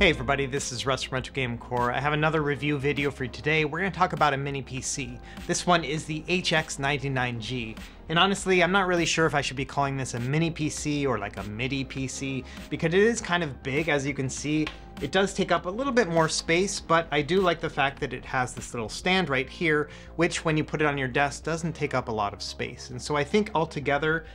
Hey everybody, this is Russ from Retro Game Corps. I have another review video for you today. We're going to talk about a mini PC. This one is the HX99G. And honestly, I'm not really sure if I should be calling this a mini PC or like a MIDI PC because it is kind of big as you can see. It does take up a little bit more space, but I do like the fact that it has this little stand right here, which when you put it on your desk doesn't take up a lot of space. And so I think altogether,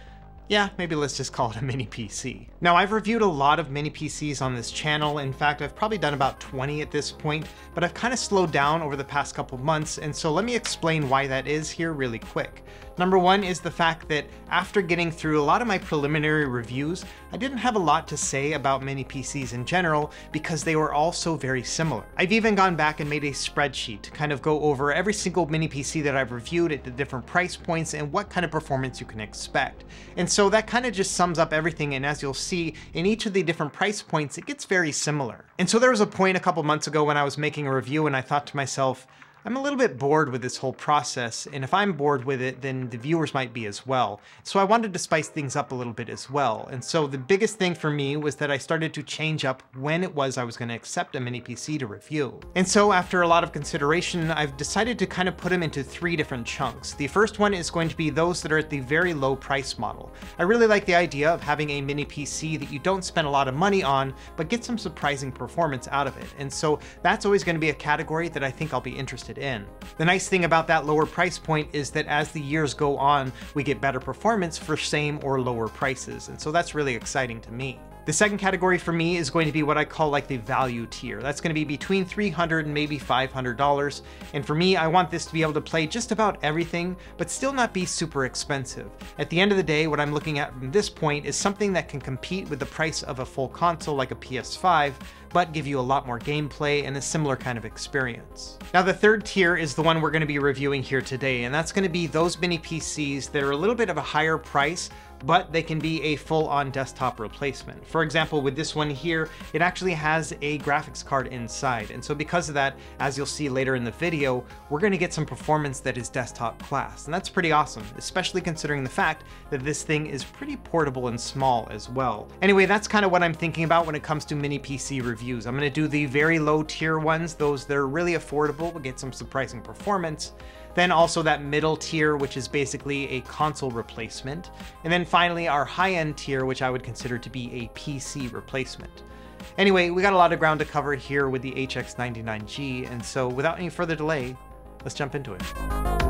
yeah, maybe let's just call it a mini PC. Now I've reviewed a lot of mini PCs on this channel. In fact, I've probably done about 20 at this point, but I've kind of slowed down over the past couple months. And so let me explain why that is here really quick. Number one is the fact that after getting through a lot of my preliminary reviews, I didn't have a lot to say about mini PCs in general because they were all so very similar. I've even gone back and made a spreadsheet to kind of go over every single mini PC that I've reviewed at the different price points and what kind of performance you can expect. And so that kind of just sums up everything and as you'll see, in each of the different price points, it gets very similar. And so there was a point a couple months ago when I was making a review and I thought to myself, I'm a little bit bored with this whole process, and if I'm bored with it, then the viewers might be as well. So I wanted to spice things up a little bit as well. And so the biggest thing for me was that I started to change up when it was I was going to accept a mini PC to review. And so after a lot of consideration, I've decided to kind of put them into three different chunks. The first one is going to be those that are at the very low price model. I really like the idea of having a mini PC that you don't spend a lot of money on, but get some surprising performance out of it. And so that's always going to be a category that I think I'll be interested interested in. The nice thing about that lower price point is that as the years go on, we get better performance for same or lower prices, and so that's really exciting to me. The second category for me is going to be what I call like the value tier. That's going to be between 300 and maybe $500. And for me, I want this to be able to play just about everything, but still not be super expensive. At the end of the day, what I'm looking at from this point is something that can compete with the price of a full console like a PS5, but give you a lot more gameplay and a similar kind of experience. Now the third tier is the one we're going to be reviewing here today, and that's going to be those mini PCs that are a little bit of a higher price, but they can be a full-on desktop replacement. For example, with this one here, it actually has a graphics card inside. And so because of that, as you'll see later in the video, we're gonna get some performance that is desktop class. And that's pretty awesome, especially considering the fact that this thing is pretty portable and small as well. Anyway, that's kind of what I'm thinking about when it comes to mini PC reviews. I'm gonna do the very low tier ones, those that are really affordable, but get some surprising performance. Then also that middle tier, which is basically a console replacement. And then finally our high-end tier, which I would consider to be a PC replacement. Anyway, we got a lot of ground to cover here with the HX99G, and so without any further delay, let's jump into it.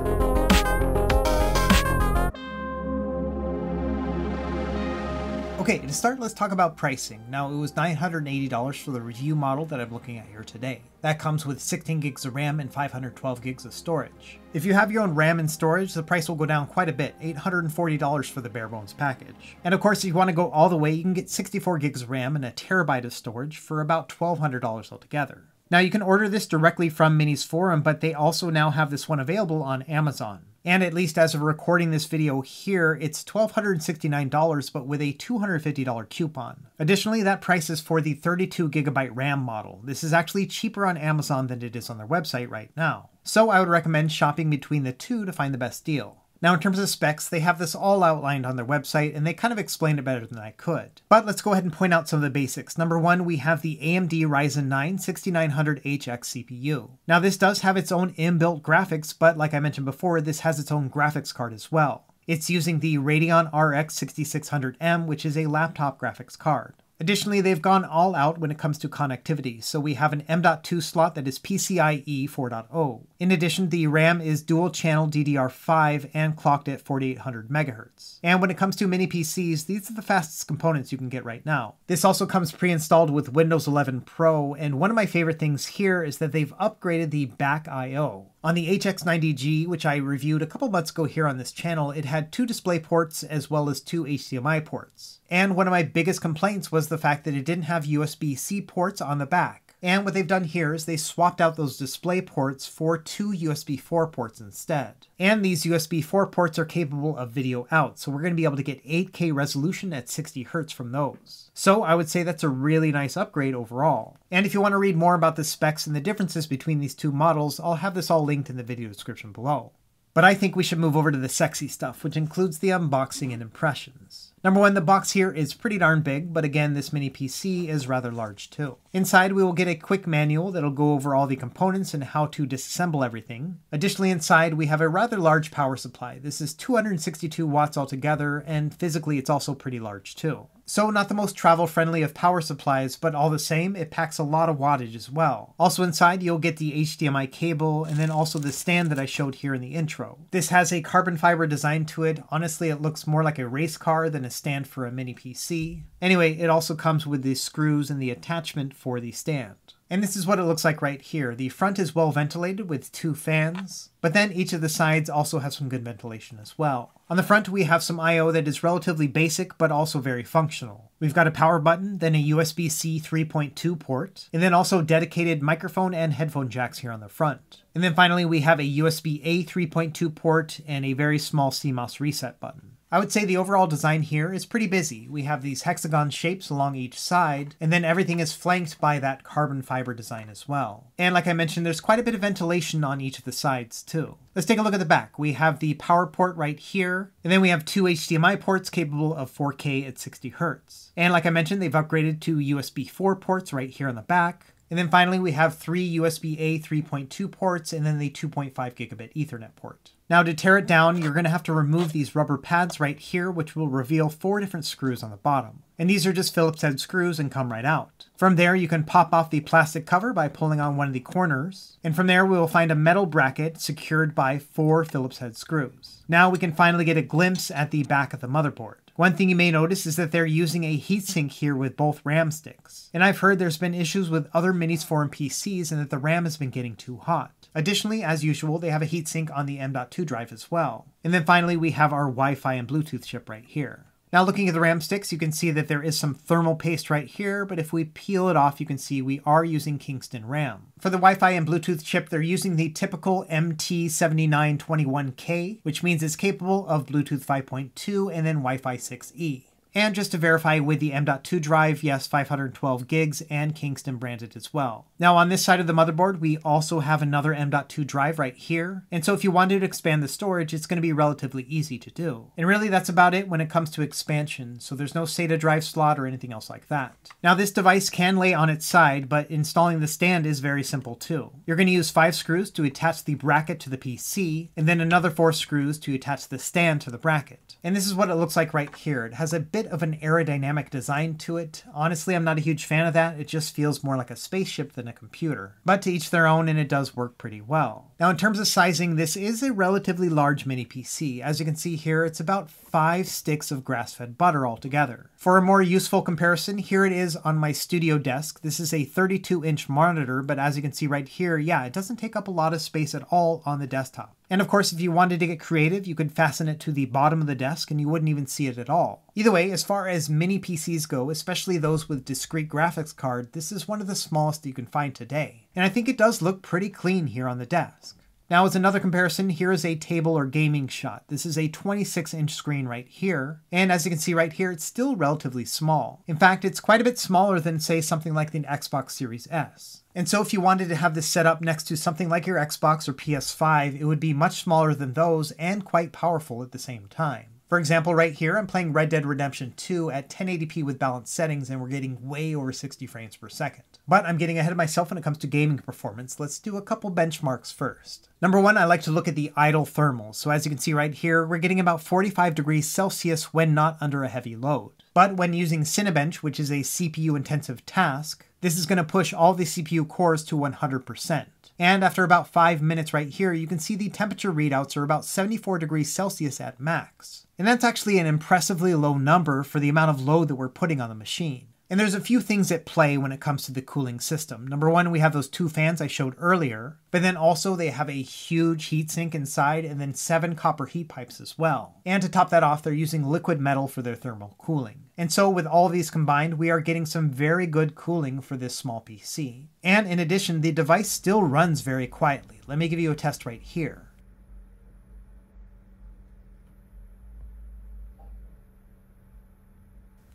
Okay, to start, let's talk about pricing. Now, it was $980 for the review model that I'm looking at here today. That comes with 16 gigs of RAM and 512 gigs of storage. If you have your own RAM and storage, the price will go down quite a bit, $840 for the bare bones package. And of course, if you want to go all the way, you can get 64 gigs of RAM and a terabyte of storage for about $1,200 altogether. Now you can order this directly from MinisForum, but they also now have this one available on Amazon. And at least as of recording this video here, it's $1,269, but with a $250 coupon. Additionally, that price is for the 32 gigabyte RAM model. This is actually cheaper on Amazon than it is on their website right now. So I would recommend shopping between the two to find the best deal. Now, in terms of specs, they have this all outlined on their website, and they kind of explained it better than I could. But let's go ahead and point out some of the basics. Number one, we have the AMD Ryzen 9 6900HX CPU. Now, this does have its own inbuilt graphics, but like I mentioned before, this has its own graphics card as well. It's using the Radeon RX 6600M, which is a laptop graphics card. Additionally, they've gone all out when it comes to connectivity, so we have an M.2 slot that is PCIe 4.0. In addition, the RAM is dual channel DDR5 and clocked at 4800 MHz. And when it comes to mini PCs, these are the fastest components you can get right now. This also comes pre-installed with Windows 11 Pro, and one of my favorite things here is that they've upgraded the back I.O. On the HX90G, which I reviewed a couple months ago here on this channel, it had two display ports as well as two HDMI ports. And one of my biggest complaints was the fact that it didn't have USB-C ports on the back. And what they've done here is they swapped out those display ports for two USB 4 ports instead. And these USB 4 ports are capable of video out, so we're going to be able to get 8K resolution at 60 Hz from those. So I would say that's a really nice upgrade overall. And if you want to read more about the specs and the differences between these two models, I'll have this all linked in the video description below. But I think we should move over to the sexy stuff, which includes the unboxing and impressions. Number one, the box here is pretty darn big, but again, this mini PC is rather large too. Inside, we will get a quick manual that'll go over all the components and how to disassemble everything. Additionally, inside, we have a rather large power supply. This is 262 watts altogether, and physically, it's also pretty large too. So not the most travel friendly of power supplies, but all the same, it packs a lot of wattage as well. Also inside, you'll get the HDMI cable and then also the stand that I showed here in the intro. This has a carbon fiber design to it. Honestly, it looks more like a race car than a stand for a mini PC. Anyway, it also comes with the screws and the attachment for the stand. And this is what it looks like right here. The front is well ventilated with two fans, but then each of the sides also have some good ventilation as well. On the front, we have some I.O. that is relatively basic, but also very functional. We've got a power button, then a USB-C 3.2 port, and then also dedicated microphone and headphone jacks here on the front. And then finally, we have a USB-A 3.2 port and a very small CMOS reset button. I would say the overall design here is pretty busy. We have these hexagon shapes along each side, and then everything is flanked by that carbon fiber design as well. And like I mentioned, there's quite a bit of ventilation on each of the sides too. Let's take a look at the back. We have the power port right here, and then we have two HDMI ports capable of 4K at 60 Hz. And like I mentioned, they've upgraded to USB 4 ports right here on the back. And then finally, we have three USB-A 3.2 ports and then the 2.5 gigabit Ethernet port. Now to tear it down, you're going to have to remove these rubber pads right here, which will reveal four different screws on the bottom. And these are just Phillips head screws and come right out. From there, you can pop off the plastic cover by pulling on one of the corners. And from there, we will find a metal bracket secured by four Phillips head screws. Now we can finally get a glimpse at the back of the motherboard. One thing you may notice is that they're using a heatsink here with both RAM sticks. And I've heard there's been issues with other MinisForum PCs and that the RAM has been getting too hot. Additionally, as usual, they have a heatsink on the M.2 drive as well. And then finally, we have our Wi-Fi and Bluetooth chip right here. Now looking at the RAM sticks, you can see that there is some thermal paste right here, but if we peel it off, you can see we are using Kingston RAM. For the Wi-Fi and Bluetooth chip, they're using the typical MT7921K, which means it's capable of Bluetooth 5.2 and then Wi-Fi 6E. And just to verify with the M.2 drive, yes, 512 gigs and Kingston branded as well. Now on this side of the motherboard, we also have another M.2 drive right here. And so if you wanted to expand the storage, it's going to be relatively easy to do. And really that's about it when it comes to expansion. So there's no SATA drive slot or anything else like that. Now this device can lay on its side, but installing the stand is very simple too. You're going to use five screws to attach the bracket to the PC, and then another four screws to attach the stand to the bracket. And this is what it looks like right here. It has a bit of an aerodynamic design to it. Honestly, I'm not a huge fan of that. It just feels more like a spaceship than a computer. But to each their own, and it does work pretty well. Now, in terms of sizing, this is a relatively large mini PC. As you can see here, it's about five sticks of grass-fed butter altogether. For a more useful comparison, here it is on my studio desk. This is a 32-inch monitor, but as you can see right here, yeah, it doesn't take up a lot of space at all on the desktop. And of course, if you wanted to get creative, you could fasten it to the bottom of the desk and you wouldn't even see it at all. Either way, as far as mini PCs go, especially those with discrete graphics card, this is one of the smallest you can find today. And I think it does look pretty clean here on the desk. Now as another comparison, here is a table or gaming shot. This is a 26 inch screen right here. And as you can see right here, it's still relatively small. In fact, it's quite a bit smaller than say something like the Xbox Series S. And so if you wanted to have this set up next to something like your Xbox or PS5, it would be much smaller than those and quite powerful at the same time. For example, right here, I'm playing Red Dead Redemption 2 at 1080p with balanced settings, and we're getting way over 60 frames per second. But I'm getting ahead of myself when it comes to gaming performance. Let's do a couple benchmarks first. Number one, I like to look at the idle thermals. So as you can see right here, we're getting about 45 degrees Celsius when not under a heavy load. But when using Cinebench, which is a CPU intensive task, this is going to push all the CPU cores to 100%. And after about 5 minutes right here, you can see the temperature readouts are about 74 degrees Celsius at max. And that's actually an impressively low number for the amount of load that we're putting on the machine. And there's a few things at play when it comes to the cooling system. Number one, we have those two fans I showed earlier, but then also they have a huge heatsink inside and then seven copper heat pipes as well. And to top that off, they're using liquid metal for their thermal cooling. And so with all these combined, we are getting some very good cooling for this small PC. And in addition, the device still runs very quietly. Let me give you a test right here.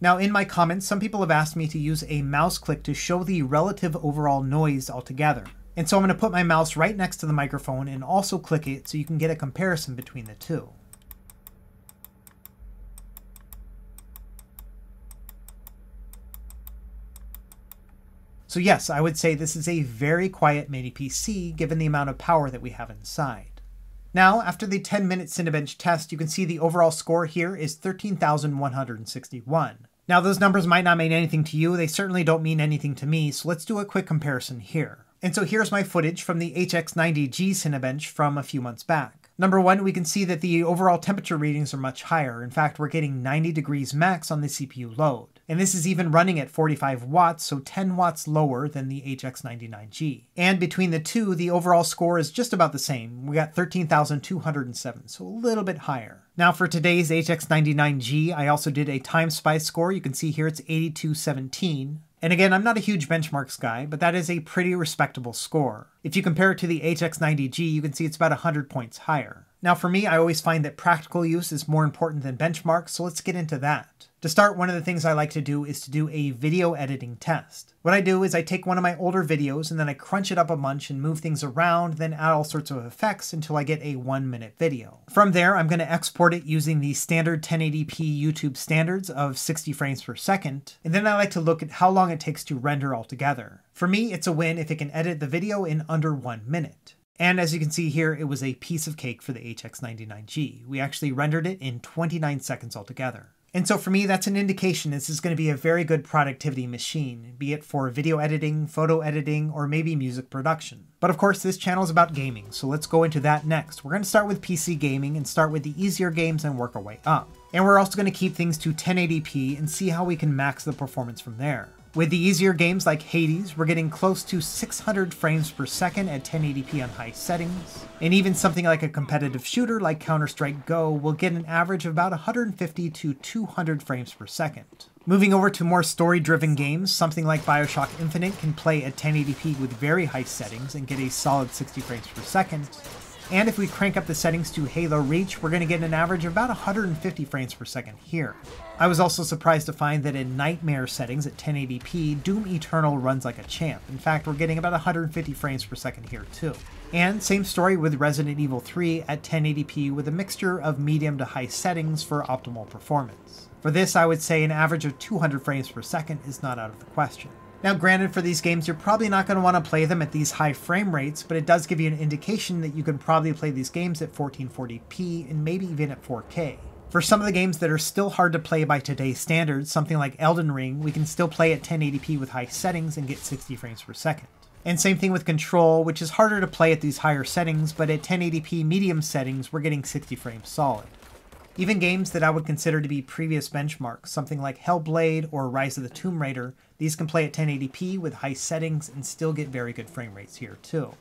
Now in my comments, some people have asked me to use a mouse click to show the relative overall noise altogether. And so I'm going to put my mouse right next to the microphone and also click it so you can get a comparison between the two. So yes, I would say this is a very quiet mini PC given the amount of power that we have inside. Now, after the 10 minute Cinebench test, you can see the overall score here is 13,161. Now, those numbers might not mean anything to you, they certainly don't mean anything to me, so let's do a quick comparison here. And so here's my footage from the HX90G Cinebench from a few months back. Number one, we can see that the overall temperature readings are much higher. In fact, we're getting 90 degrees max on the CPU load. And this is even running at 45 watts, so 10 watts lower than the HX99G. And between the two, the overall score is just about the same. We got 13,207, so a little bit higher. Now for today's HX99G, I also did a Time Spy score. You can see here it's 8217. And again, I'm not a huge benchmarks guy, but that is a pretty respectable score. If you compare it to the HX90G, you can see it's about 100 points higher. Now for me, I always find that practical use is more important than benchmarks, so let's get into that. To start, one of the things I like to do is to do a video editing test. What I do is I take one of my older videos and then I crunch it up a bunch and move things around, then add all sorts of effects until I get a one minute video. From there, I'm going to export it using the standard 1080p YouTube standards of 60 frames per second, and then I like to look at how long it takes to render altogether. For me, it's a win if it can edit the video in under one minute. And as you can see here, it was a piece of cake for the HX99G. We actually rendered it in 29 seconds altogether. And so for me, that's an indication this is going to be a very good productivity machine, be it for video editing, photo editing, or maybe music production. But of course, this channel is about gaming, so let's go into that next. We're going to start with PC gaming and start with the easier games and work our way up. And we're also going to keep things to 1080p and see how we can max the performance from there. With the easier games like Hades, we're getting close to 600 frames per second at 1080p on high settings. And even something like a competitive shooter like Counter-Strike Go will get an average of about 150 to 200 frames per second. Moving over to more story-driven games, something like Bioshock Infinite can play at 1080p with very high settings and get a solid 60 frames per second. And if we crank up the settings to Halo Reach, we're going to get an average of about 150 frames per second here. I was also surprised to find that in Nightmare settings at 1080p, Doom Eternal runs like a champ. In fact, we're getting about 150 frames per second here too. And same story with Resident Evil 3 at 1080p with a mixture of medium to high settings for optimal performance. For this, I would say an average of 200 frames per second is not out of the question. Now granted for these games, you're probably not going to want to play them at these high frame rates, but it does give you an indication that you can probably play these games at 1440p and maybe even at 4K. For some of the games that are still hard to play by today's standards, something like Elden Ring, we can still play at 1080p with high settings and get 60 frames per second. And same thing with Control, which is harder to play at these higher settings, but at 1080p medium settings, we're getting 60 frames solid. Even games that I would consider to be previous benchmarks, something like Hellblade or Rise of the Tomb Raider, these can play at 1080p with high settings and still get very good frame rates here too.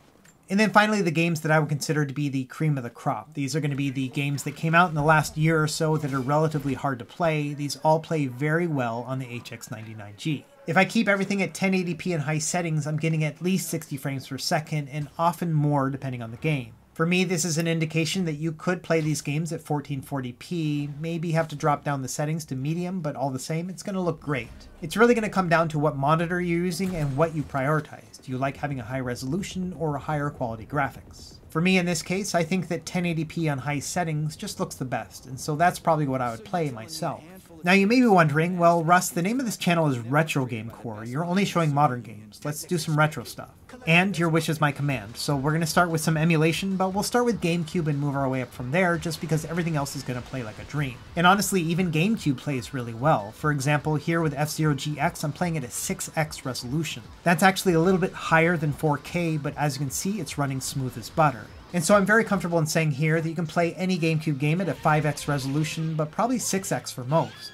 And then finally, the games that I would consider to be the cream of the crop. These are going to be the games that came out in the last year or so that are relatively hard to play. These all play very well on the HX99G. If I keep everything at 1080p and high settings, I'm getting at least 60 frames per second and often more depending on the game. For me, this is an indication that you could play these games at 1440p, maybe have to drop down the settings to medium, but all the same, it's going to look great. It's really going to come down to what monitor you're using and what you prioritize. Do you like having a high resolution or a higher quality graphics? For me in this case, I think that 1080p on high settings just looks the best, and so that's probably what I would play myself. Now you may be wondering, well Russ, the name of this channel is Retro Game Corps. You're only showing modern games. Let's do some retro stuff. And your wish is my command. So we're going to start with some emulation, but we'll start with GameCube and move our way up from there just because everything else is going to play like a dream. And honestly, even GameCube plays really well. For example, here with F-Zero GX, I'm playing at a 6x resolution. That's actually a little bit higher than 4K, but as you can see, it's running smooth as butter. And so I'm very comfortable in saying here that you can play any GameCube game at a 5x resolution, but probably 6x for most.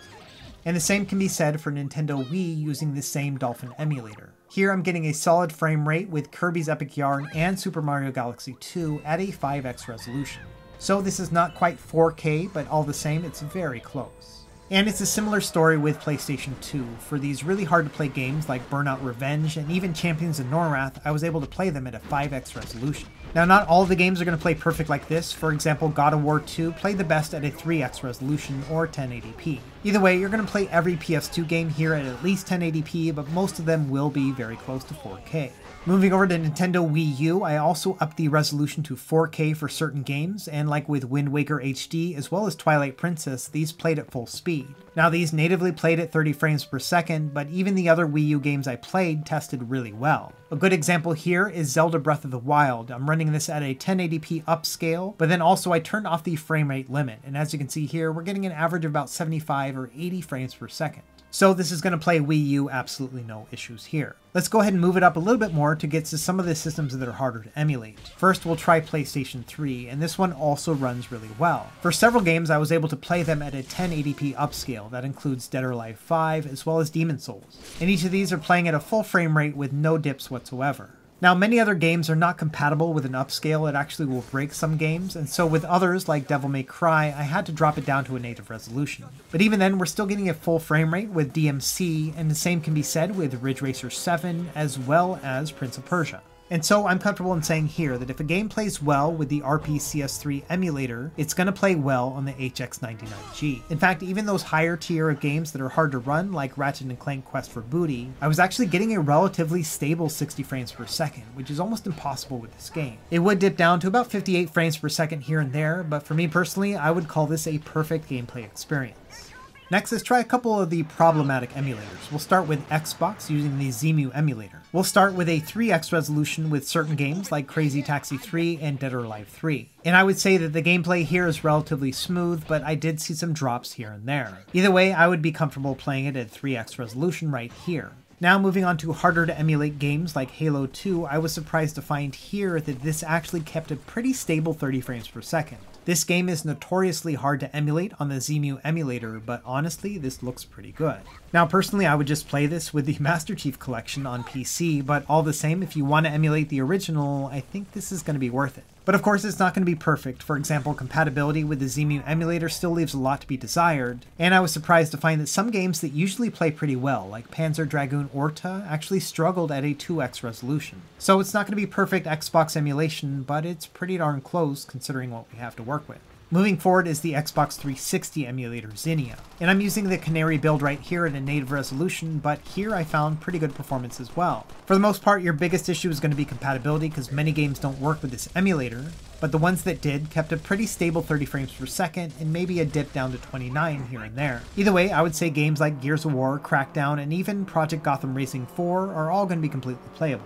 And the same can be said for Nintendo Wii using the same Dolphin emulator. Here I'm getting a solid frame rate with Kirby's Epic Yarn and Super Mario Galaxy 2 at a 5x resolution. So this is not quite 4K, but all the same, it's very close. And it's a similar story with PlayStation 2. For these really hard to play games like Burnout Revenge and even Champions of Norrath, I was able to play them at a 5x resolution. Now, not all the games are going to play perfect like this. For example, God of War 2 played the best at a 3x resolution or 1080p. Either way, you're going to play every PS2 game here at at least 1080p, but most of them will be very close to 4K. Moving over to Nintendo Wii U, I also upped the resolution to 4K for certain games, and like with Wind Waker HD as well as Twilight Princess, these played at full speed. Now these natively played at 30 frames per second, but even the other Wii U games I played tested really well. A good example here is Zelda Breath of the Wild. I'm running this at a 1080p upscale, but then also I turned off the frame rate limit, and as you can see here, we're getting an average of about 75 or 80 frames per second. So this is going to play Wii U absolutely no issues here. Let's go ahead and move it up a little bit more to get to some of the systems that are harder to emulate. First, we'll try PlayStation 3, and this one also runs really well. For several games, I was able to play them at a 1080p upscale. That includes Dead or Alive 5, as well as Demon Souls. And each of these are playing at a full frame rate with no dips whatsoever. Now, many other games are not compatible with an upscale, it actually will break some games, and so with others, like Devil May Cry, I had to drop it down to a native resolution. But even then, we're still getting a full frame rate with DMC, and the same can be said with Ridge Racer 7 as well as Prince of Persia. And so I'm comfortable in saying here that if a game plays well with the RPCS3 emulator, it's going to play well on the HX99G. In fact, even those higher tier of games that are hard to run, like Ratchet & Clank Quest for Booty, I was actually getting a relatively stable 60 frames per second, which is almost impossible with this game. It would dip down to about 58 frames per second here and there, but for me personally, I would call this a perfect gameplay experience. Next, let's try a couple of the problematic emulators. We'll start with Xbox using the Xemu emulator. We'll start with a 3x resolution with certain games like Crazy Taxi 3 and Dead or Alive 3. And I would say that the gameplay here is relatively smooth, but I did see some drops here and there. Either way, I would be comfortable playing it at 3x resolution right here. Now moving on to harder to emulate games like Halo 2, I was surprised to find here that this actually kept a pretty stable 30 frames per second. This game is notoriously hard to emulate on the Xemu emulator, but honestly, this looks pretty good. Now, personally, I would just play this with the Master Chief Collection on PC, but all the same, if you want to emulate the original, I think this is going to be worth it. But of course, it's not going to be perfect. For example, compatibility with the Xemu emulator still leaves a lot to be desired, and I was surprised to find that some games that usually play pretty well, like Panzer Dragoon Orta, actually struggled at a 2x resolution. So it's not going to be perfect Xbox emulation, but it's pretty darn close considering what we have to work with. Moving forward is the Xbox 360 emulator Xenia, and I'm using the Canary build right here at a native resolution, but here I found pretty good performance as well. For the most part, your biggest issue is going to be compatibility because many games don't work with this emulator, but the ones that did kept a pretty stable 30 frames per second and maybe a dip down to 29 here and there. Either way, I would say games like Gears of War, Crackdown, and even Project Gotham Racing 4 are all going to be completely playable.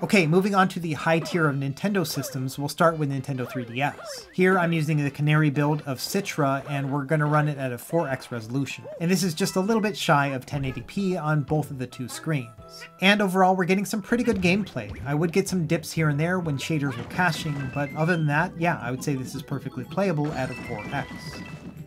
Okay, moving on to the high tier of Nintendo systems, we'll start with Nintendo 3DS. Here I'm using the Canary build of Citra and we're going to run it at a 4x resolution. And this is just a little bit shy of 1080p on both of the two screens. And overall we're getting some pretty good gameplay. I would get some dips here and there when shaders were caching, but other than that, yeah, I would say this is perfectly playable at a 4x.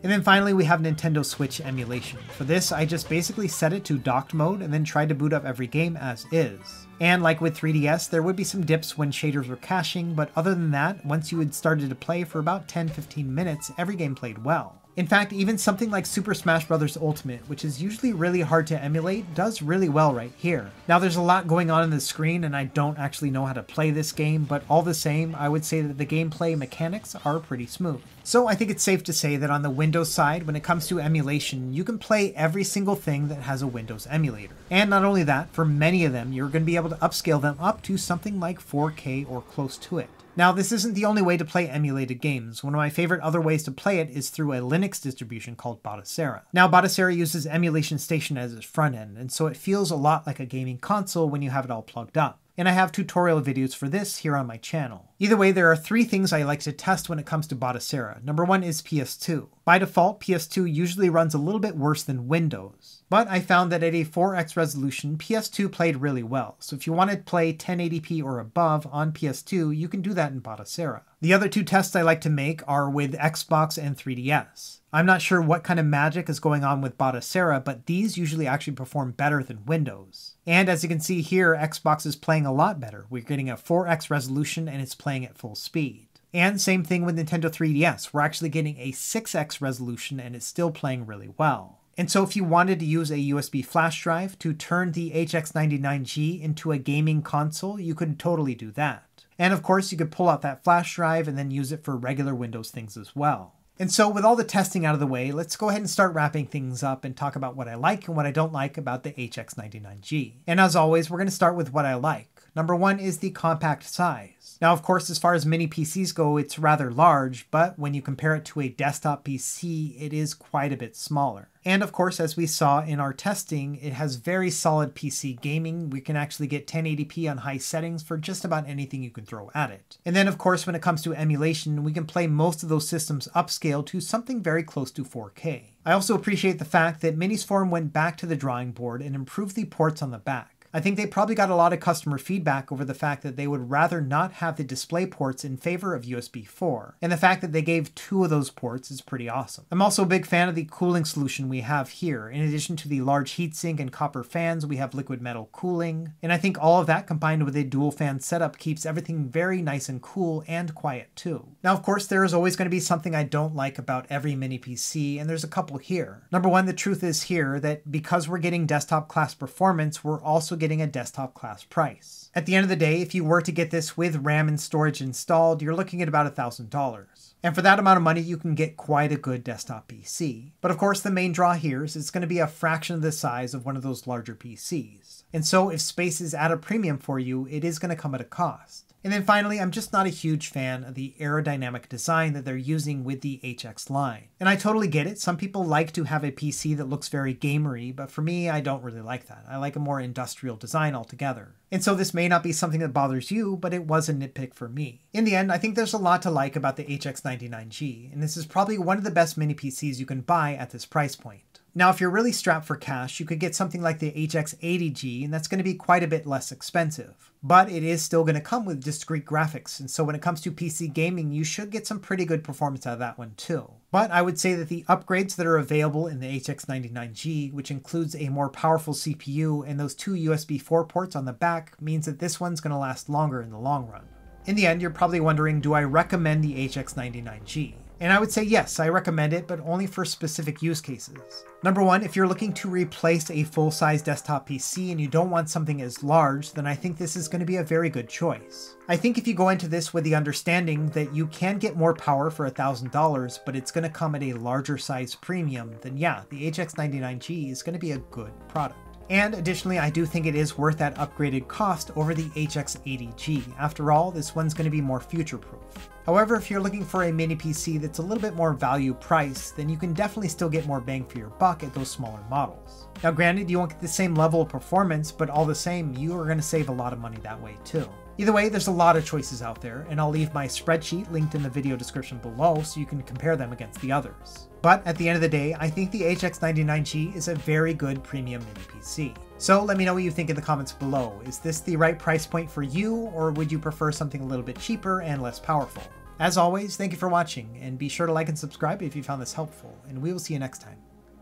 And then finally we have Nintendo Switch emulation. For this, I just basically set it to docked mode and then tried to boot up every game as is. And like with 3DS, there would be some dips when shaders were caching, but other than that, once you had started to play for about 10-15 minutes, every game played well. In fact, even something like Super Smash Bros. Ultimate, which is usually really hard to emulate, does really well right here. Now there's a lot going on in the screen and I don't actually know how to play this game, but all the same, I would say that the gameplay mechanics are pretty smooth. So I think it's safe to say that on the Windows side, when it comes to emulation, you can play every single thing that has a Windows emulator. And not only that, for many of them, you're going to be able to upscale them up to something like 4K or close to it. Now, this isn't the only way to play emulated games. One of my favorite other ways to play it is through a Linux distribution called Batocera. Now, Batocera uses Emulation Station as its front end, and so it feels a lot like a gaming console when you have it all plugged up and I have tutorial videos for this here on my channel. Either way, there are three things I like to test when it comes to Batocera. Number one is PS2. By default, PS2 usually runs a little bit worse than Windows, but I found that at a 4x resolution, PS2 played really well. So if you want to play 1080p or above on PS2, you can do that in Batocera. The other two tests I like to make are with Xbox and 3DS. I'm not sure what kind of magic is going on with Batocera, but these usually actually perform better than Windows. And as you can see here, Xbox is playing a lot better. We're getting a 4x resolution and it's playing at full speed. And same thing with Nintendo 3DS. We're actually getting a 6x resolution and it's still playing really well. And so if you wanted to use a USB flash drive to turn the HX99G into a gaming console, you could totally do that. And of course, you could pull out that flash drive and then use it for regular Windows things as well. And so with all the testing out of the way, let's go ahead and start wrapping things up and talk about what I like and what I don't like about the HX99G. And as always, we're going to start with what I like. Number one is the compact size. Now, of course, as far as mini PCs go, it's rather large, but when you compare it to a desktop PC, it is quite a bit smaller. And of course, as we saw in our testing, it has very solid PC gaming. We can actually get 1080p on high settings for just about anything you can throw at it. And then of course, when it comes to emulation, we can play most of those systems upscaled to something very close to 4K. I also appreciate the fact that Minisforum went back to the drawing board and improved the ports on the back. I think they probably got a lot of customer feedback over the fact that they would rather not have the display ports in favor of USB 4, and the fact that they gave two of those ports is pretty awesome. I'm also a big fan of the cooling solution we have here. In addition to the large heatsink and copper fans, we have liquid metal cooling, and I think all of that combined with a dual fan setup keeps everything very nice and cool and quiet too. Now of course there is always going to be something I don't like about every mini PC, and there's a couple here. Number one, the truth is here that because we're getting desktop class performance, we're also getting a desktop class price. At the end of the day, if you were to get this with RAM and storage installed, you're looking at about $1,000. And for that amount of money, you can get quite a good desktop PC. But of course, the main draw here is it's going to be a fraction of the size of one of those larger PCs. And so if space is at a premium for you, it is going to come at a cost. And then finally, I'm just not a huge fan of the aerodynamic design that they're using with the HX line. And I totally get it. Some people like to have a PC that looks very gamery, but for me, I don't really like that. I like a more industrial design altogether. And so this may not be something that bothers you, but it was a nitpick for me. In the end, I think there's a lot to like about the HX99G, and this is probably one of the best mini PCs you can buy at this price point. Now, if you're really strapped for cash, you could get something like the HX80G, and that's going to be quite a bit less expensive. But it is still going to come with discrete graphics, and so when it comes to PC gaming, you should get some pretty good performance out of that one too. But I would say that the upgrades that are available in the HX99G, which includes a more powerful CPU and those two USB 4 ports on the back, means that this one's going to last longer in the long run. In the end, you're probably wondering, do I recommend the HX99G? And I would say yes, I recommend it, but only for specific use cases. Number one, if you're looking to replace a full-size desktop PC and you don't want something as large, then I think this is going to be a very good choice. I think if you go into this with the understanding that you can get more power for $1,000, but it's going to come at a larger size premium, then yeah, the HX99G is going to be a good product. And additionally, I do think it is worth that upgraded cost over the HX80G. After all, this one's going to be more future-proof. However, if you're looking for a mini PC that's a little bit more value price, then you can definitely still get more bang for your buck at those smaller models. Now granted, you won't get the same level of performance, but all the same, you are going to save a lot of money that way too. Either way, there's a lot of choices out there, and I'll leave my spreadsheet linked in the video description below so you can compare them against the others. But at the end of the day, I think the HX99G is a very good premium mini PC. So let me know what you think in the comments below. Is this the right price point for you, or would you prefer something a little bit cheaper and less powerful? As always, thank you for watching, and be sure to like and subscribe if you found this helpful, and we will see you next time.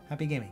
Happy gaming.